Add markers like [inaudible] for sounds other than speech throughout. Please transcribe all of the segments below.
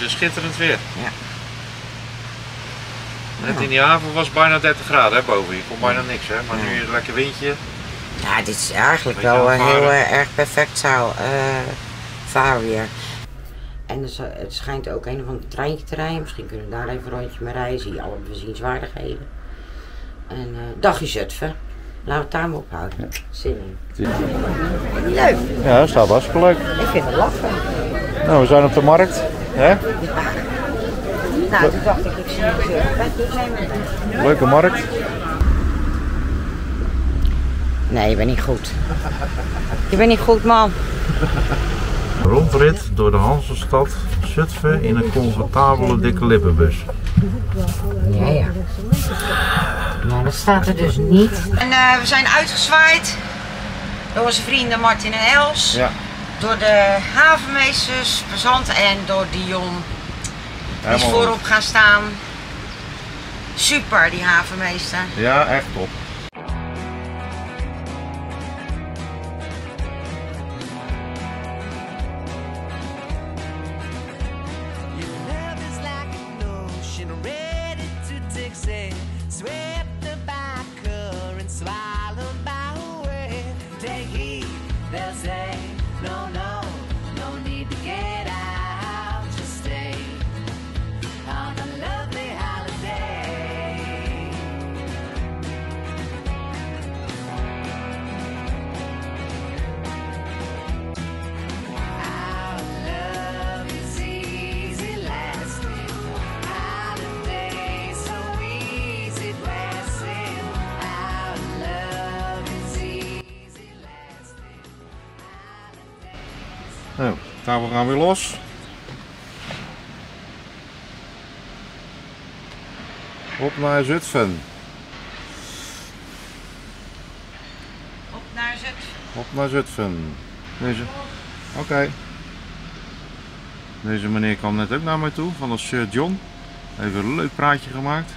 is eh, schitterend weer. Ja. Net in die haven was het bijna 30 graden hè, boven. Je kon bijna niks hè. Maar nu is het lekker windje. Ja, dit is eigenlijk wel eh, heel eh, erg perfect zaal, eh vaarweer. En er sch- het schijnt ook een of ander treintje te rijden. Misschien kunnen we daar even een rondje mee rijden. Zie je alle bezienswaardigheden. En eh dagje Zutphen. Laten we het daar maar ophouden. Zin in. Leuk. Ja, dat staat hartstikke leuk. Ik vind het lachen. Nou, we zijn op de markt. Hè? Nou, toen dacht ik, ik zie het mee. Leuke markt. Nee, je bent niet goed. Je bent niet goed, man. Rondrit door de Hansestad Zutphen in een comfortabele dikke lippenbus. Ja, ja. Maar dat staat er dus niet. En eh, we zijn uitgezwaaid door onze vrienden Martin en Els. Ja. Door de havenmeesters, Bezant en door Dion. Die is voorop gaan staan. Super, die havenmeester. Ja, echt top. Nou, touwen gaan weer los. Op naar Zutphen. Op naar Zutphen. Op naar Zutphen. Deze. Oké. Deze meneer kwam net ook naar mij toe van de Sir John. Even een leuk praatje gemaakt.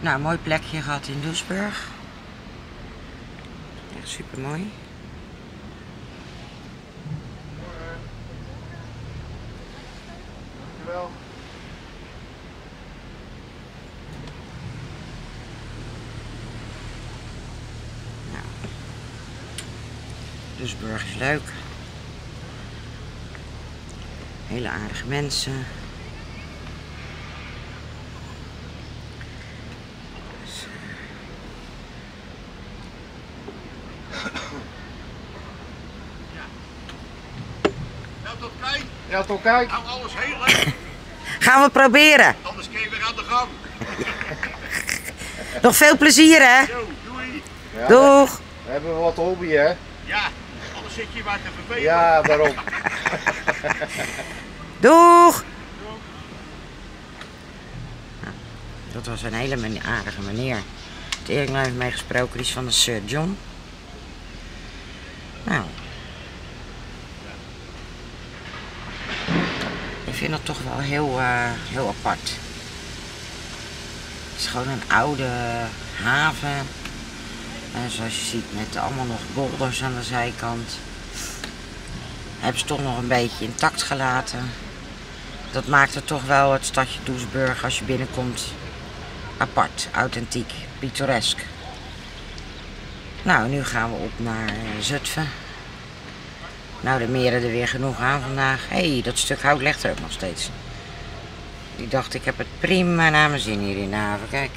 Nou, mooi plekje gehad in Doesburg. Echt super mooi. Dankjewel. Is leuk. Hele aardige mensen. Dus, Nou, tot kijk. Ja, toch kijk. Nou, alles heel leuk. [coughs] Gaan we proberen. Anders kun je weer aan de gang. [laughs] Nog veel plezier, hè? Doei. Ja, Doeg! We hebben wat hobby hè? Zit je maar te vervelen. Ja, daarom. [laughs] Doeg! Nou, Dat was een hele aardige meneer. Het Erik nou heeft meegesproken, die is van de Sir John. Nou. Ik vind dat toch wel heel, eh, heel apart. Het is gewoon een oude haven. En zoals je ziet met allemaal nog boulders aan de zijkant. Hebben ze toch nog een beetje intact gelaten. Dat maakt het toch wel het stadje Doesburg als je binnenkomt apart, authentiek, pittoresk. Nou, nu gaan we op naar Zutphen. Nou, de meren er weer genoeg aan vandaag. Hé, hey, dat stuk hout legt er ook nog steeds. Die dacht, ik heb het prima naar mijn zin hier in haven. Kijk.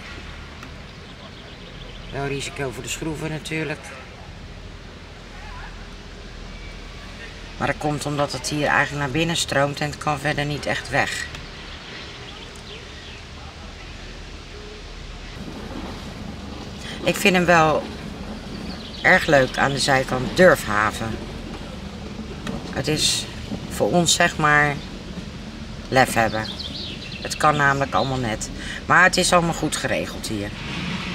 Wel risico voor de schroeven natuurlijk. Maar dat komt omdat het hier eigenlijk naar binnen stroomt en het kan verder niet echt weg. Ik vind hem wel erg leuk aan de zijkant Durfhaven. Het is voor ons zeg maar lef hebben. Het kan namelijk allemaal net. Maar het is allemaal goed geregeld hier.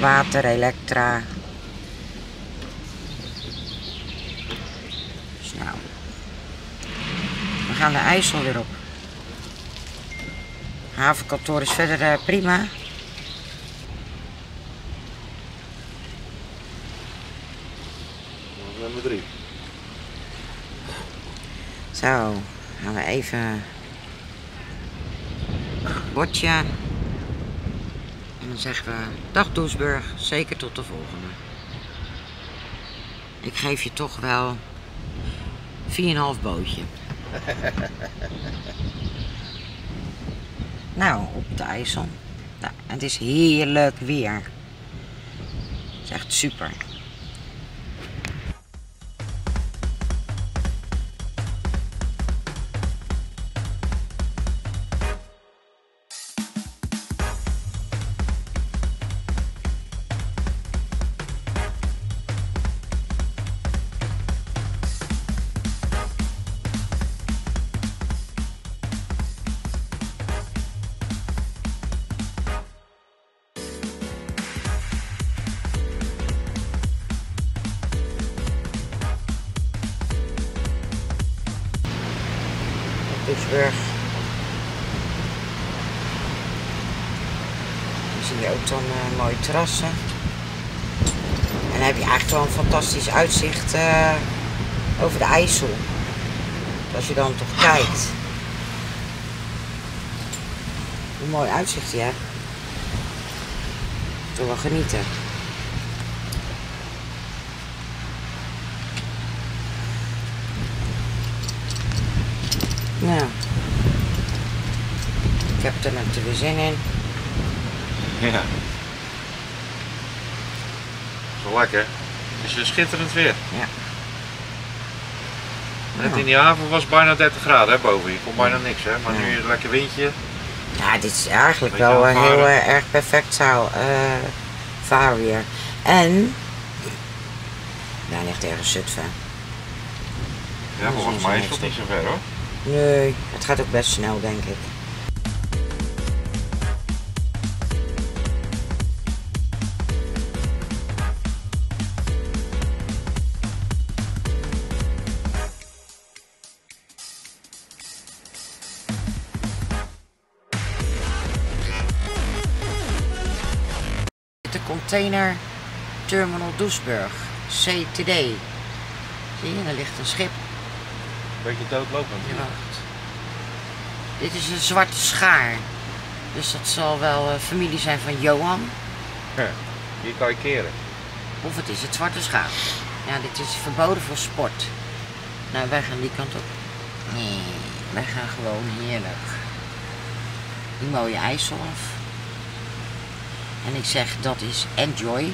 Water, elektra. Dus nou. We gaan de IJssel weer op. Havenkantoor is verder eh, prima. Nummer drie. Zo, gaan we even bordje. Dan zeggen we dag Doesburg, zeker tot de volgende. Ik geef je toch wel 4,5 bootje. [laughs] nou, op de IJssel. Nou, het is heerlijk weer. Het is echt super. Doesburg. Dan zie je ook dan eh, mooie terrassen. En dan heb je eigenlijk wel een fantastisch uitzicht eh, over de IJssel. Als je dan toch kijkt. Hoe mooi uitzicht je hebt. Toch wel genieten. Nou. Ik heb er natuurlijk weer zin in. Ja. Zo lekker. Het is weer schitterend weer. Ja. Net in die haven was het bijna 30 graden hè, boven. Je kon bijna niks hè. Maar nu Ja. een lekker windje. Ja, dit is eigenlijk Beetje wel eh, heel eh, erg perfect zaal, eh vaarweer. En, daar ligt ergens Zutphen. Ja, volgens mij is dat niks, niet zo ver hoor. Nee, het gaat ook best snel, denk ik. Container Terminal Doesburg, CTD. Zie je, daar ligt een schip. Beetje doodlopend. Wacht. Dit is een zwarte schaar. Dus dat zal wel eh, familie zijn van Johan. Hier kan je keren. Of het is het zwarte schaap. Ja, dit is verboden voor sport. Nou, wij gaan die kant op. Nee, wij gaan gewoon heerlijk. Die mooie IJssel af. En ik zeg, dat is enjoy.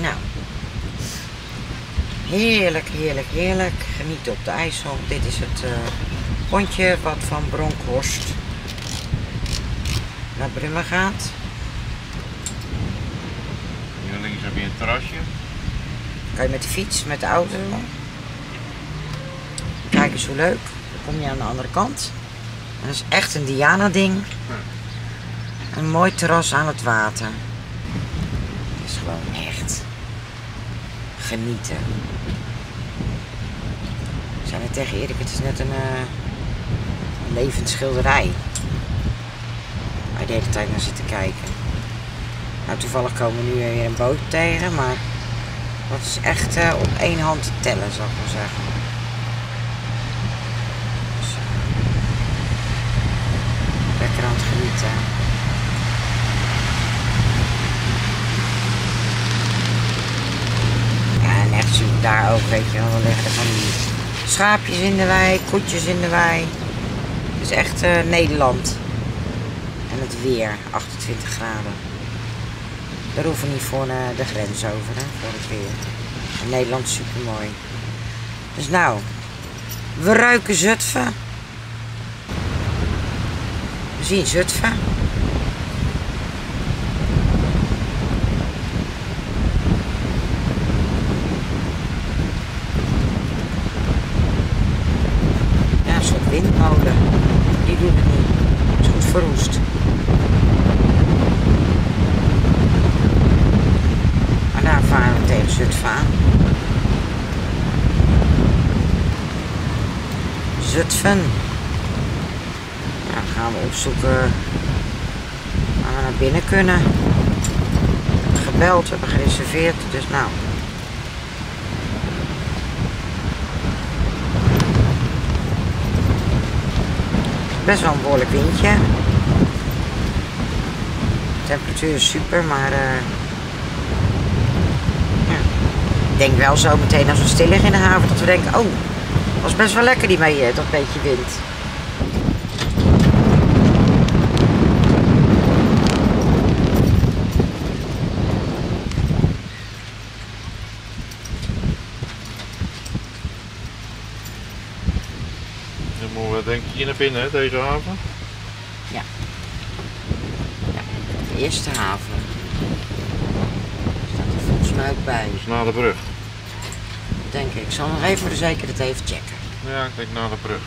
Nou. Heerlijk, heerlijk, heerlijk. Genieten op de IJssel. Dit is het eh pontje wat van Bronkhorst naar Brummen gaat. Hier links heb je een terrasje. Kan je met de fiets, met de auto. Kijk eens hoe leuk. Dan kom je aan de andere kant. En dat is echt een Diana ding. Een mooi terras aan het water. Het is gewoon echt genieten. Ik zei net tegen Erik, het is net een, eh, levend schilderij. Waar de hele tijd naar zit te kijken. Nou, toevallig komen we nu weer een boot tegen, maar dat is echt eh, op één hand te tellen, zou ik maar zeggen. Dus, eh, lekker en echt zie ik daar ook, weet je wel, er liggen van die schaapjes in de wei, koetjes in de wei. Het is echt eh, Nederland. En het weer, 28 graden. Daar hoeven we niet voor eh, de grens over, hè, voor het weer. En Nederland is super mooi. Dus nou, we ruiken Zutphen. We zien Zutphen. Ja, soort windmolen. Die doet het niet. Is goed verroest. Maar daar varen we tegen Zutphen. Zutphen. Ja, dan gaan we opzoeken waar we naar binnen kunnen. We hebben gebeld, we hebben gereserveerd, dus nou. Best wel een behoorlijk windje. De temperatuur is super, maar eh, ik denk wel zo meteen als we stil liggen in de haven dat we denken, oh, was best wel lekker die mee, dat beetje wind. Dan moeten we denk ik hier naar binnen, hè, deze haven. De eerste haven. Staat er volgens mij ook bij, Dus na de brug. denk ik. Ik zal nog even voor de zekerheid even checken. Ja, ik denk na de brug.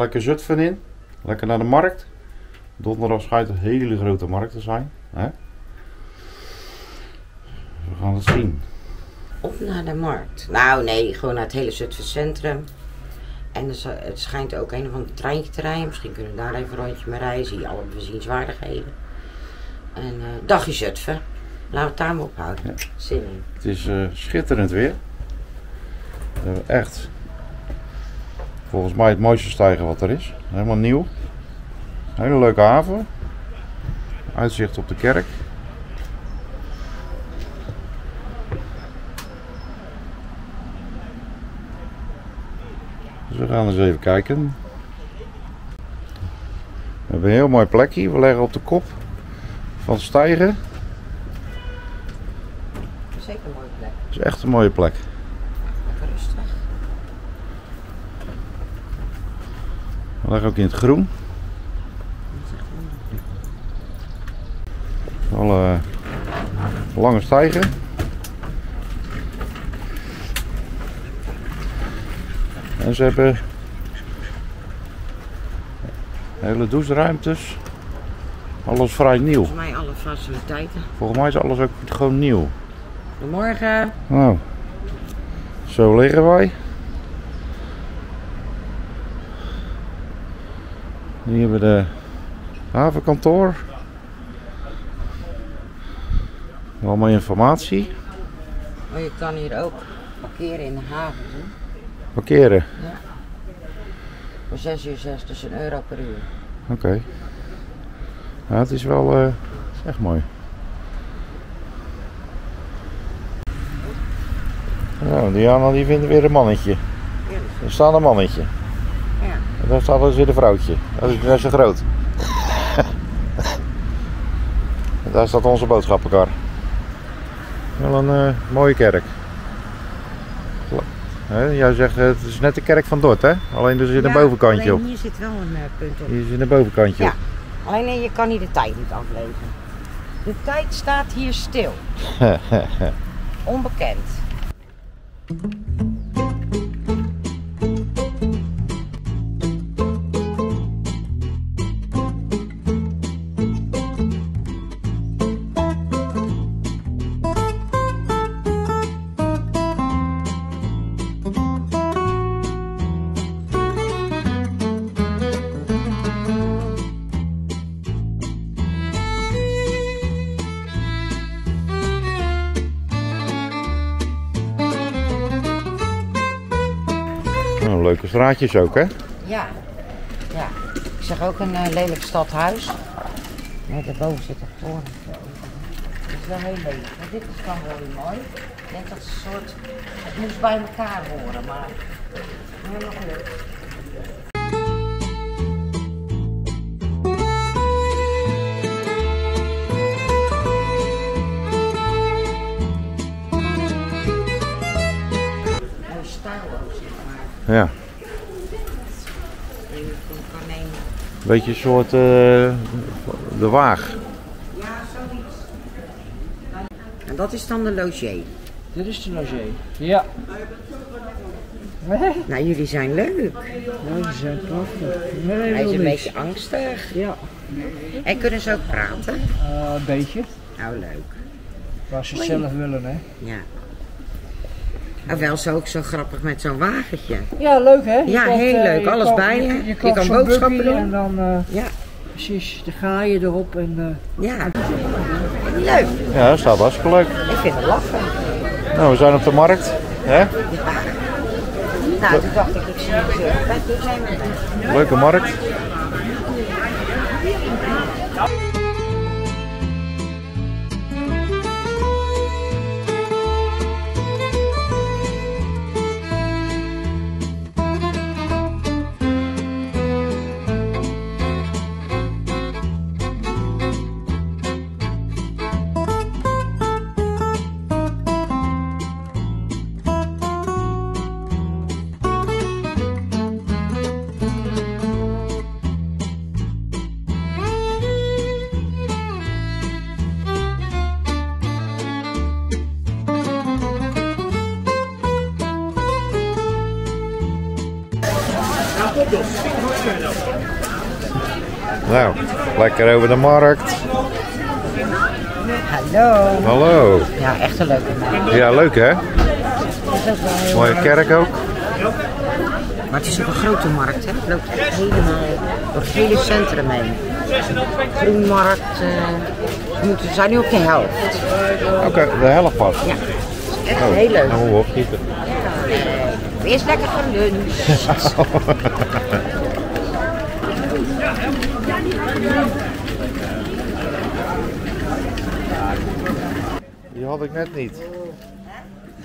Lekker Zutphen in. Lekker naar de markt. Donderdag schijnt een hele grote markt te zijn. Hè? We gaan het zien. Of naar de markt. Nou nee, gewoon naar het hele Zutphen centrum. En het schijnt ook een of ander treintje te rijden. Misschien kunnen we daar even een rondje mee rijden. Zie je alle bezienswaardigheden. En eh dagje Zutphen. Laten we het daar maar ophouden. Ja. Zin in. Het is eh, schitterend weer. We hebben echt volgens mij het mooiste stijgen wat er is. Helemaal nieuw. Hele leuke haven. Uitzicht op de kerk. Dus we gaan eens even kijken. We hebben een heel mooi plekje. We leggen op de kop van stijgen. Zeker een mooie plek. Het is echt een mooie plek. Lekker rustig. We liggen ook in het groen. Alle lange stijgen. En ze hebben hele doucheruimtes. Alles vrij nieuw. Volgens mij alle faciliteiten. Volgens mij is alles ook gewoon nieuw. Goedemorgen. Nou, zo liggen wij. Hier hebben we de havenkantoor. Allemaal informatie. Maar je kan hier ook parkeren in de haven. Hè? Parkeren. Voor 6 uur 6, dus een euro per uur. Oké. Ja, het is wel eh, echt mooi. Nou, Diana die vindt weer een mannetje. Er staat een mannetje. Daar staat dus weer een vrouwtje. Dat is best zo groot. [laughs] daar staat onze boodschappenkar. Wel een eh, mooie kerk. Jij zegt eh, het is net de kerk van Dort, hè? Alleen er zit een Ja, bovenkantje op. Hier zit wel een eh, punt op. Hier zit een bovenkantje Ja. op. Alleen je kan hier de tijd niet aflezen. De tijd staat hier stil. [laughs] Onbekend. Straatjes ook, hè? Ja. Ja. Ik zeg ook een eh, lelijk stadhuis. Nee, daarboven zit een toren. Dat is wel heel lelijk. Maar dit is dan wel weer mooi. Ik denk dat het een soort... Het moest bij elkaar horen, maar... Helemaal gelukt. Mooi stijl ook, zeg maar. Ja. Die je kan nemen. Beetje een soort eh, de waag. Ja, zoiets. En dat is dan de logier. Dit is de logier. Ja. Nee, Nou, jullie zijn leuk. nou, die zijn prachtig. Nee, Hij is een beetje angstig. Ja, En kunnen ze ook praten? eh, een beetje. Nou, leuk. Waar ze het zelf willen, hè. Ja. En wel zo ook zo grappig met zo'n wagentje. Ja, leuk, hè. Je Ja, heel eh, leuk. Alles koopt- bij je. Je, Je koopt kan boodschappen doen. En dan, eh, Ja. precies, dan ga je erop en... eh, Ja. Leuk. Ja, dat staat hartstikke leuk. Ik vind het lachen. Nou, we zijn op de markt. Hè? Nou, toen dacht ik, ik zie het Leuke markt. Nou, lekker over de markt. Hallo. Hallo. Ja, echt een leuke man. Ja, leuk hè? Dat Mooie kerk ook. Maar het is ook een grote markt, hè? Het loopt helemaal door het hele centrum heen. Groenmarkt. eh, we zijn nu op de helft. Oké, de helft pas. Ja, het is echt heel leuk. Nou, moeten we opschieten. Eerst lekker geluncht. [laughs] Die had ik net niet.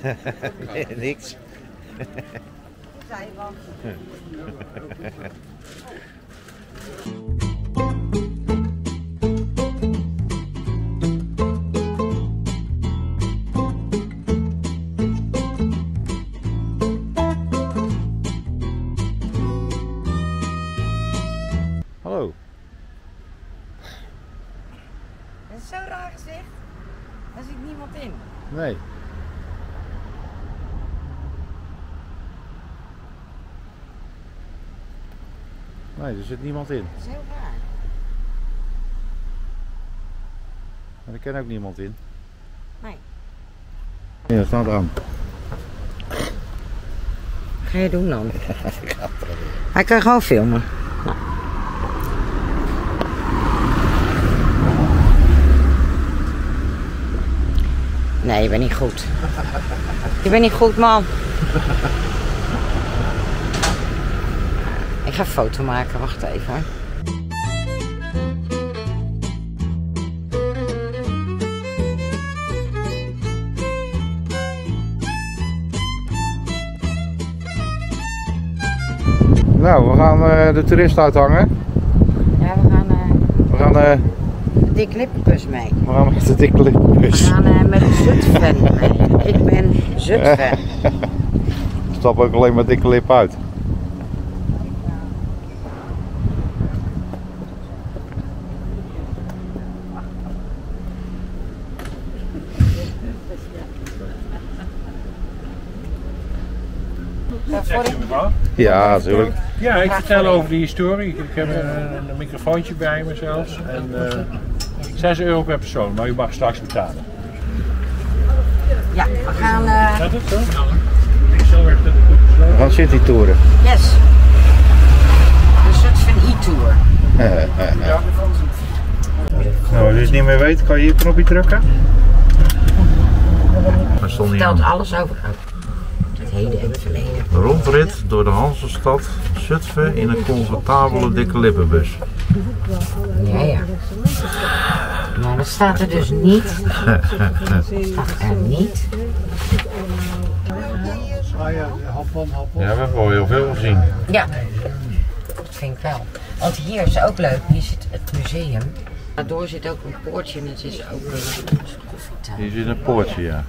[laughs] nee, niks. Hallo. [laughs] Dat is zo raar gezicht. Daar zit niemand in. Nee. Nee, er zit niemand in. Dat is heel raar. Maar er kan ook niemand in. Nee. Ja, dat staat aan. Ga je doen dan? [laughs] Hij kan gewoon filmen. Nee, je bent niet goed. Je bent niet goed, man. Ik ga een foto maken, wacht even. hoor. Nou, we gaan eh, de toerist uithangen. Ja, we gaan eh We gaan, eh, de clipbus mee. we gaan met de dikke We lippus. gaan eh, met de Zutphen [laughs] mee. Ik ben Zutphen. Ik [laughs] stap ook alleen maar dikke lip uit. Ja, natuurlijk. Ja, ik vertel over die historie. Ik heb een, een microfoontje bij me zelfs. En eh 6 euro per persoon, maar u mag straks betalen. Ja, we gaan. eh, Gaat het zo? Ik zal weer de goed besloten. We gaan city touren. yes. De Zutphen e-tour. Nou, als je het niet meer weet, kan je hier een knopje drukken. Dat stond niet Vertelt aan. alles over het heden en het verleden. Rondrit door de Hansestad Zutphen in een comfortabele dikke lippenbus. Ja, ja. Staat er dus niet. Staat er niet. Ja, we hebben al heel veel gezien. Ja, dat vind ik wel. Want hier is ook leuk. Hier zit het museum. Daardoor zit ook een poortje en het is ook een koffietuin. Hier zit een poortje, ja.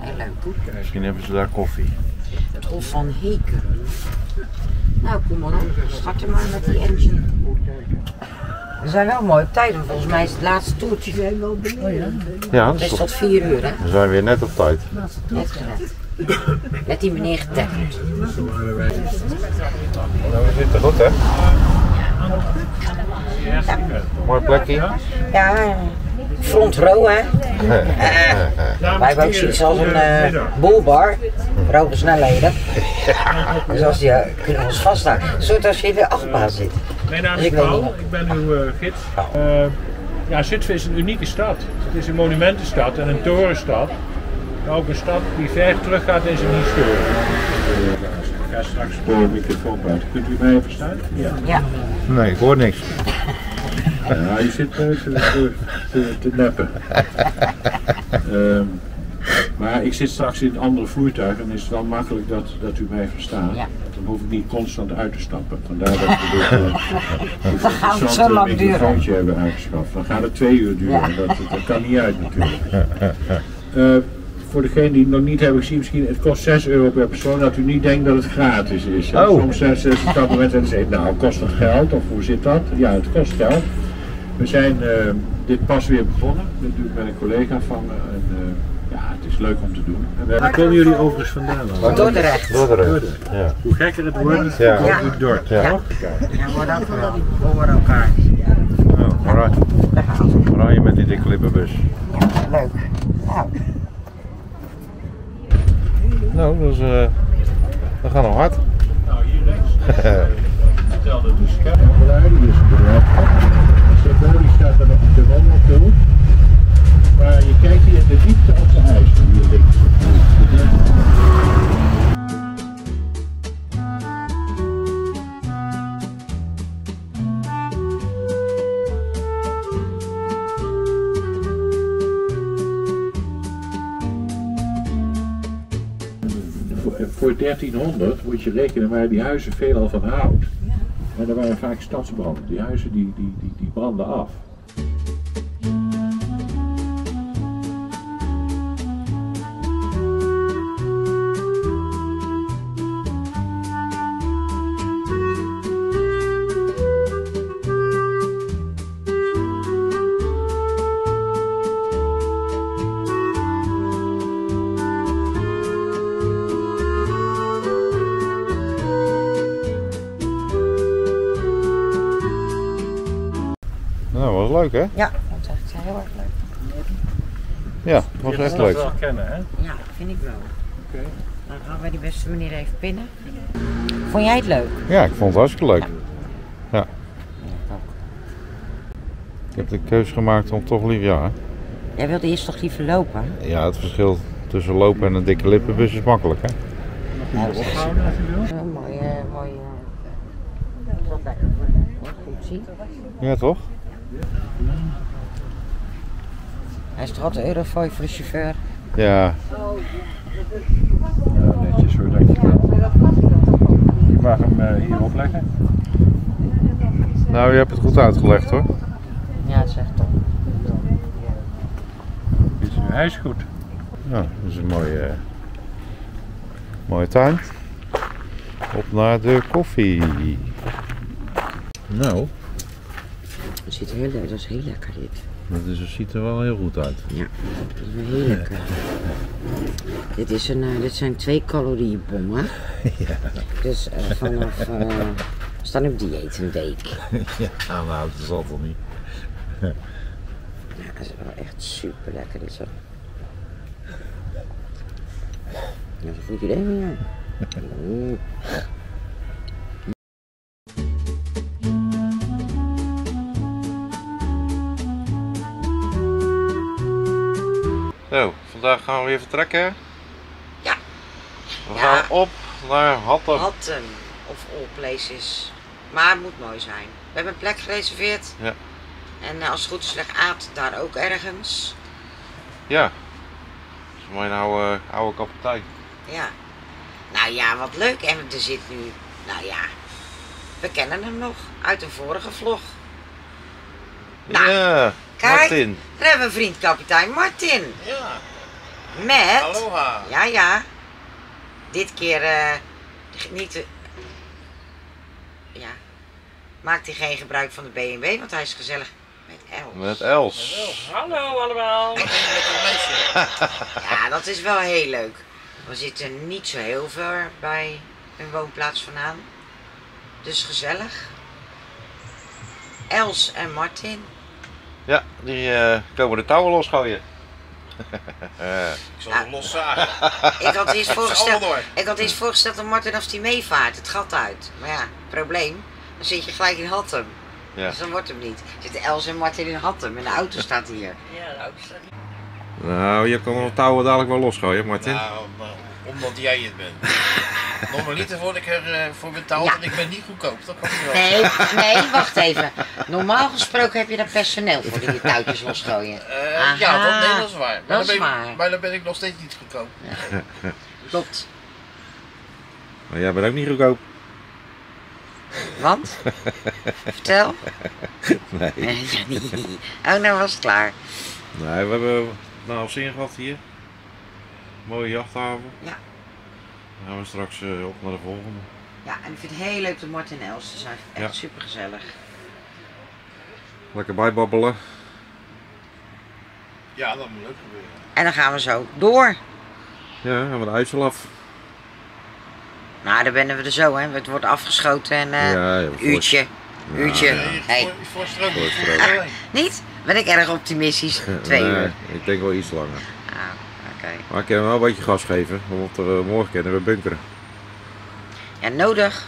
Heel leuk. Misschien hebben ze daar koffie. Het Hof van Heken. Nou, kom maar op. Starten maar met die engine. We zijn wel mooi op tijd, want volgens mij is het laatste toertje. Ja, dat Het is is toch... tot 4 uur, hè? We zijn weer net op tijd. Net gered. Net die meneer getemperd. Nou, we zitten goed, hè? Mooi plekje. Ja, front row, hè? Eh, [laughs] wij hebben ook zoiets als een eh boelbar. Grote snelheden. Dus als die, eh, kunnen we ons vasthouden. Een soort als je in de achtbaan zit. Mijn naam is Paul, ik ben uw eh, gids. Eh, ja, Zutphen is een unieke stad. Het is een monumentenstad en een torenstad. Maar ook een stad die ver teruggaat in zijn historie. Ik ga straks voor de microfoon praten. Kunt u mij verstaan? Ja. Ja, Nee, ik hoor niks. Ja, je zit te, te, te, te neppen. Ehm, maar ik zit straks in het andere voertuig en is het wel makkelijk dat, dat u mij verstaat. Ja. Dan hoef ik niet constant uit te stappen. Vandaar dat we dit [laughs] uh, duren. microfoontje hebben uitgeschaft. Dan gaat het twee uur duren. Ja. Dat, dat kan niet uit natuurlijk. Eh, voor degenen die het nog niet hebben gezien, misschien het kost 6 euro per persoon, dat u niet denkt dat het gratis is. Oh. Soms zijn ze stappen met en zeggen, nou kost het geld of hoe zit dat? Ja, het kost geld. We zijn eh, dit pas weer begonnen. Dat doe ik met een collega van me. En, ja, het is leuk om te doen. En we- Waar komen jullie overigens vandaan? dan? Dordrecht. Dordrecht. Ja. Hoe gekker het wordt, Ja. hoe goed Dort. Ja. Ja, we ook wel. We horen elkaar. Gaan we. waar je met die dikke lippenbus? Ja, leuk. Nou, Nou, dat is, eh, dat gaat nog hard. Nou, hier rechts. [laughs] Stel dat de schermgeluid, die is bedrijf. De die staat er nog op de wand op de hoek. Maar je kijkt hier in de diepte op de hier links. Voor, voor 1300 moet je rekenen, waren die huizen veelal van hout. En er waren vaak stadsbranden. Die huizen die, die, die, die brandden af. Leuk hè? ja, dat is echt heel erg leuk. Ja, het was Je echt leuk. het wel kennen, hè? Ja, vind ik wel. Oké. Dan gaan wij die beste meneer even pinnen. Vond jij het leuk? Ja, ik vond het hartstikke leuk. Ja. Ik heb de keuze gemaakt om toch liever, ja. Jij wilde eerst toch liever lopen? Ja, het verschil tussen lopen en een dikke lippenbus is makkelijk, hè? Ja, dat is Ophouden als je wil. dat lekker voor je? Wat goed zien. Ja, toch? Hij is toch altijd eurofooi voor de chauffeur? Ja, Ja, netjes hoor, dankjewel. Je mag hem eh, hier opleggen. nou, je hebt het goed uitgelegd, hoor. Ja, het is echt top. Dit is nu huisgoed. Ja, dat is een mooie, mooie tuin. Op naar de koffie. Nou, Het ziet er heel, dat is heel lekker dit. Dat is, ziet er wel heel goed uit. Ja, dat is wel heel lekker. Dit, is een, eh, dit zijn twee calorieënbommen. [laughs] Ja. Dus eh, vanaf... eh we staan op dieet een week. [laughs] Ja, nou, dat zal toch niet. Ja, dat is wel echt super lekker dit zo. Dat is een goed idee, ja. [laughs] Zo, vandaag gaan we weer vertrekken. Ja. We Ja. gaan op naar Hattem. Hattem of all places. Maar het moet mooi zijn. We hebben een plek gereserveerd. Ja. En eh, als het goed is ligt Aad daar ook ergens. Ja. Dat is mijn oude, oude kapitein. Ja. Nou ja, wat leuk. En er zit nu, nou ja, we kennen hem nog uit een vorige vlog. Nou, ja, kijk. Martin. Daar hebben we een vriend, kapitein Martin. Ja, Met, aloha. ja ja, dit keer eh, niet, de- ja, maakt hij geen gebruik van de BMW, want hij is gezellig met Els. Met Els. Hallo allemaal. [laughs] Ja, dat is wel heel leuk. We zitten niet zo heel ver bij hun woonplaats vandaan. Dus gezellig. Els en Martin. Ja, die eh, komen de touwen losgooien. Ik zal Ja. hem loszagen. Ik had eerst [laughs] voorgesteld, ik had eerst voorgesteld aan Martin als hij meevaart, het gat uit. Maar ja, probleem. Dan zit je gelijk in Hattem. Ja. Dus dan wordt hem niet. Zitten Els en Martin in Hattem en de auto staat hier. Nou, je kan de touwen dadelijk wel losgooien, Martin. Nou, maar omdat jij het bent. [laughs] Normaliter word ik er eh, voor betaald Ja. en ik ben niet goedkoop. Dat kan niet wel. Nee, nee, wacht even. Normaal gesproken heb je daar personeel voor die je touwtjes losgooien. Eh, ja, dat, nee, dat is waar. Maar, Dat is dan ben waar. Ik, maar dan ben ik nog steeds niet goedkoop. Klopt. Maar jij bent ook niet goedkoop. Want? Vertel. [laughs] Nee. [laughs] Nee. Oh, nou was het klaar. Nee, we hebben nou zin gehad hier. Mooie jachthaven. Ja. Dan gaan we straks eh, op naar de volgende. Ja, en ik vind het heel leuk dat Martin en Els er zijn. Echt Ja. super gezellig. Lekker bijbabbelen. Ja, dat moet leuk gebeuren. En dan gaan we zo door. Ja, gaan we de IJssel af. Nou, dan ben we er zo, hè. Het wordt afgeschoten en eh ja, ja, voor- uurtje. Uurtje. Nee, Hey. voor, voor. [laughs] Niet? Ben ik erg optimistisch? [laughs] Twee Nee, uur. Ik denk wel iets langer. Ah, oké. Maar ik kan wel een beetje gas geven, want eh, morgen kunnen we bunkeren. Ja, nodig.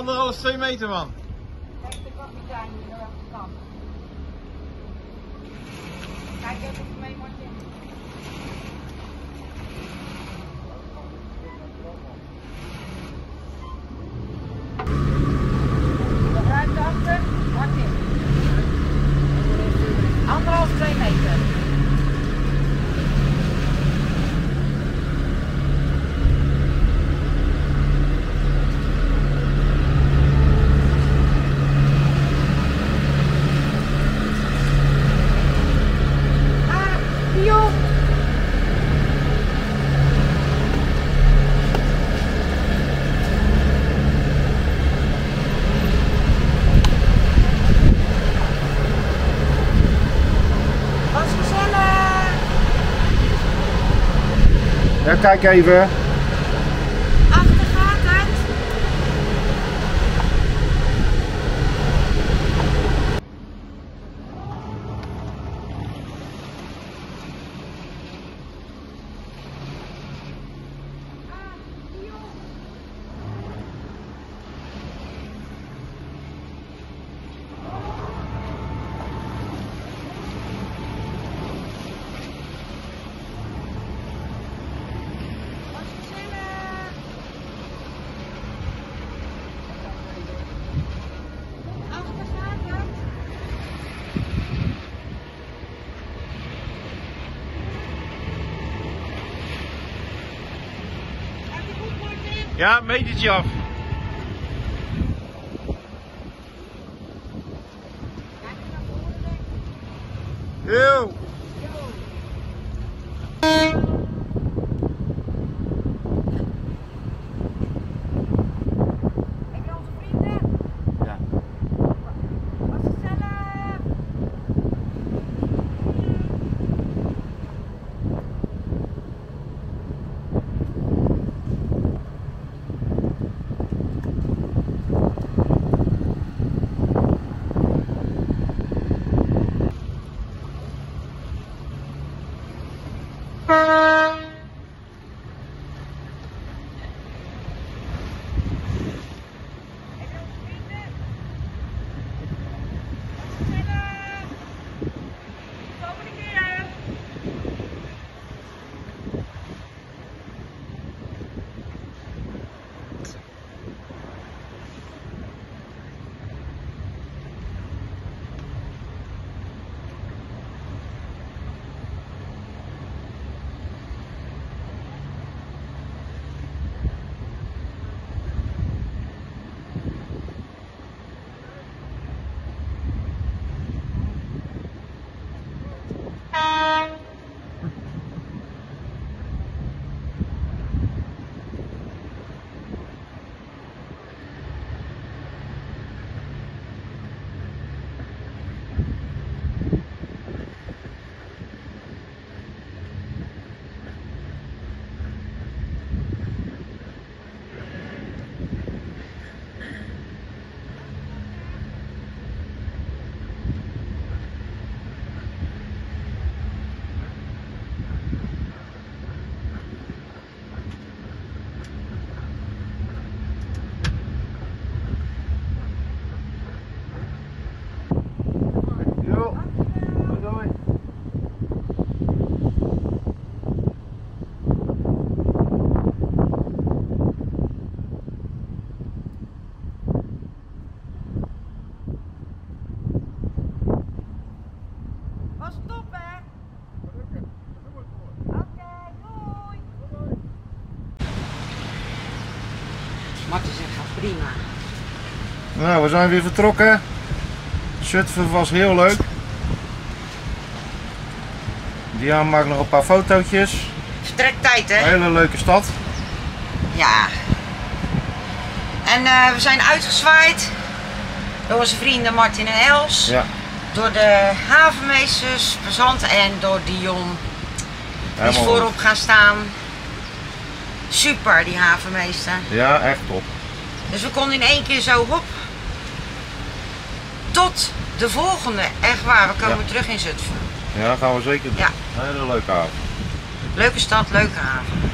Anderhalf, twee meter man. Kijk de kapitein hier aan de kant. Kijk even mee, Martin. Nog ruimte achter? Martin. Anderhalf, twee meter. Ja, kijk even. Achter gaat het. Ja, metertje af. Marten zegt gaat prima. Nou, we zijn weer vertrokken. Zutphen was heel leuk. Diana maakt nog een paar fotootjes. Vertrektijd hè? Hele leuke stad. Ja. En eh, we zijn uitgezwaaid door onze vrienden Martin en Els. Ja. Door de havenmeesters, Bezant en door Dion. Die is voorop gaan staan. Super die havenmeester. Ja, echt top. Dus we konden in één keer zo hop. Tot de volgende. Echt waar, we komen Ja. terug in Zutphen. Ja, gaan we zeker doen. Ja. Hele leuke avond. Leuke stad, leuke haven.